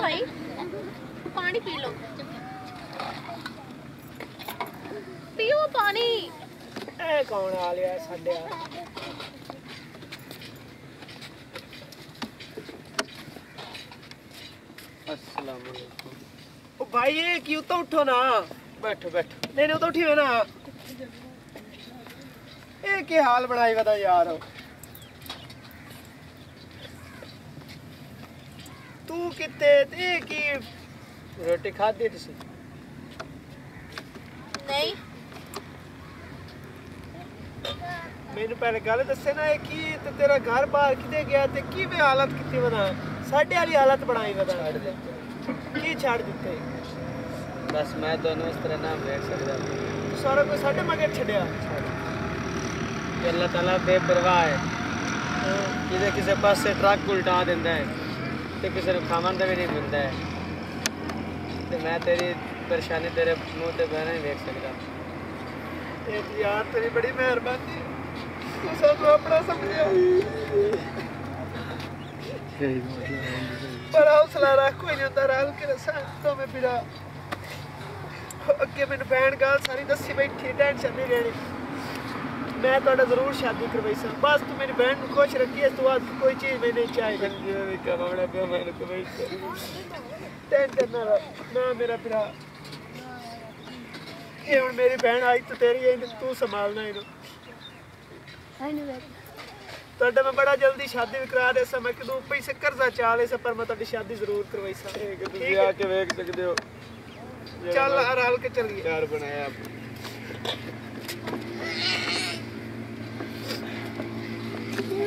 नहीं तो पानी पी लो। पियो पानी। कौन आ लिया साडे ओ भाई ये क्यों तो उठो ना? बैठो बैठो। नहीं नहीं तो उठी ना। ये क्या हाल बनाई बता यार? ਤੂੰ ਕਿੱਥੇ ਤੇ ਕੀ ਰੋਟੀ ਖਾਧੀ ਤੁਸੀਂ ਨਹੀਂ ਮੈਨੂੰ ਪਹਿਲੇ ਗੱਲ ਦੱਸੇ ਨਾ ਇਹ ਕੀ ਤੇ ਤੇਰਾ ਘਰ ਬਾਹਰ ਕਿਤੇ ਗਿਆ ਤੇ ਕਿਵੇਂ ਹਾਲਤ ਕੀਤੀ ਬਣਾ ਸਾਡੇ ਵਾਲੀ ਹਾਲਤ ਬਣਾਈ ਬਣਾ ਛੱਡ ਦੇ ਕੀ ਛੱਡ ਦਿੱਤੇ ਬਸ ਮੈਂ ਤੁਹਾਨੂੰ ਇਸ ਤਰ੍ਹਾਂ ਨਾਮ ਲੈ ਸਕਦਾ ਸਾਰਾ ਕੋਈ ਸਾਡੇ ਮਗਰ ਛੱਡਿਆ ਅੱਲਾਹ ਤਾਲਾ ਬੇਪਰਵਾਹ ਹੈ ਜਿਹਦੇ ਕਿਸੇ ਪਾਸੇ ਟਰੱਕ ਉਲਟਾ ਦਿੰਦਾ ਹੈ ਤੇ ਕਿਸੇ ਨੂੰ ਖਾਣ ਦਾ ਵੀ ਨਹੀਂ ਮਿਲਦਾ ਤੇ ਮੈਂ ਤੇਰੀ ਪਰੇਸ਼ਾਨੀ ਤੇਰੇ ਮੂੰਹ ਤੇ ਬਹਿਣਾ ਨਹੀਂ ਵੇਖ ਸਕਦਾ। ਇਹ ਯਾਰ ਤੇਰੀ ਬੜੀ ਮਿਹਰਬਾਨੀ। ਤੂੰ ਸਾਨੂੰ ਆਪਣਾ ਸਮਝਿਆ ਪਰ ਹੌਸਲਾ ਰੱਖ, ਕੋਈ ਨਹੀਂ ਹੁੰਦਾ, ਰਾਲ ਕੇ ਰਸਾਂ ਤੋਂ ਮੈਂ ਅੱਗੇ ਮੈਨੂੰ ਬੈਣ ਗਾਲ ਸਾਰੀ ਦੱਸੀ ਬੈਠੀ ਟੈਨਸ਼ਨ ਨਹੀਂ ਰਹਿਣੀ। ਮੈਂ ਤੁਹਾਡਾ ਜ਼ਰੂਰ ਸ਼ਾਦੀ ਕਰਵਾਈ ਸਾਂ ਬਸ ਤੂੰ ਮੇਰੀ ਭੈਣ ਨੂੰ ਖੁਸ਼ ਰੱਖੀ ਇਸ ਤੋਂ ਬਾਅਦ ਕੋਈ ਚੀਜ਼ ਮੈਨੂੰ ਨਹੀਂ ਚਾਹੀਦੀ ਜਿਵੇਂ ਵੀ ਕਮਾਉਣਾ ਪਿਆ ਮੈਨੂੰ ਕਮਾਈ ਟੈਨਸ਼ਨ ਨਾ ਲੈ ਨਾ ਮੇਰਾ ਭਰਾ ਇਹ ਹੁਣ ਮੇਰੀ ਭੈਣ ਆਈ ਤੇ ਤੇਰੀ ਇਹਨੂੰ ਤੂੰ ਸੰਭਾਲਣਾ ਇਹਨੂੰ ਤੁਹਾਡਾ ਮੈਂ ਬੜਾ ਜਲਦੀ ਸ਼ਾਦੀ ਵੀ ਕਰਾ ਦੇ ਸਾਂ ਮੈਂ ਕਿਦੋਂ ਪੈਸੇ ਕਰਜ਼ਾ ਚਾ ਲਏ ਸਾਂ ਪਰ ਮੈਂ ਤੁਹਾਡੀ ਸ਼ਾਦੀ ਜ਼ਰੂਰ ਕਰਵਾਈ ਸਾਂ ਕਿ ਠੀਕ ਤੁਸੀਂ ਹੈ। ਆ ਕੇ ਵੇਖ ਸਕਦੇ ਹੋ ਚੱਲ ਰਲ ਕੇ ਚੱਲੀਏ ਯਾਰ ਬਣਾਇਆ